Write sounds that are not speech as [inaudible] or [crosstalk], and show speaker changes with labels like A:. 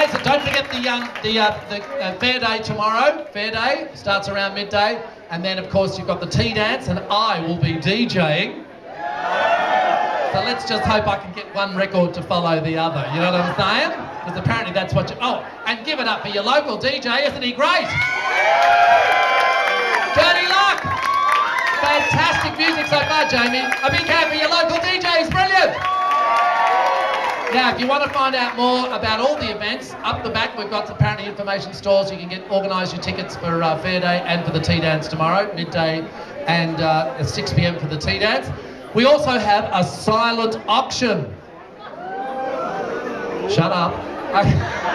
A: raise it. Don't forget the um, the uh, the uh, fair day tomorrow. Fair day starts around midday, and then of course you've got the tea dance, and I will be DJing. So let's just hope I can get one record to follow the other. You know what I'm saying? Because apparently that's what you. Oh, and give it up for your local DJ, isn't he great? Dirty Luck. Fantastic music so far, Jamie. A big hand for your local DJ. Now, if you want to find out more about all the events, up the back we've got apparently information stores. You can get organise your tickets for uh, Fair Day and for the tea dance tomorrow, midday and uh, at 6 p.m. for the tea dance. We also have a silent auction. Shut up. [laughs]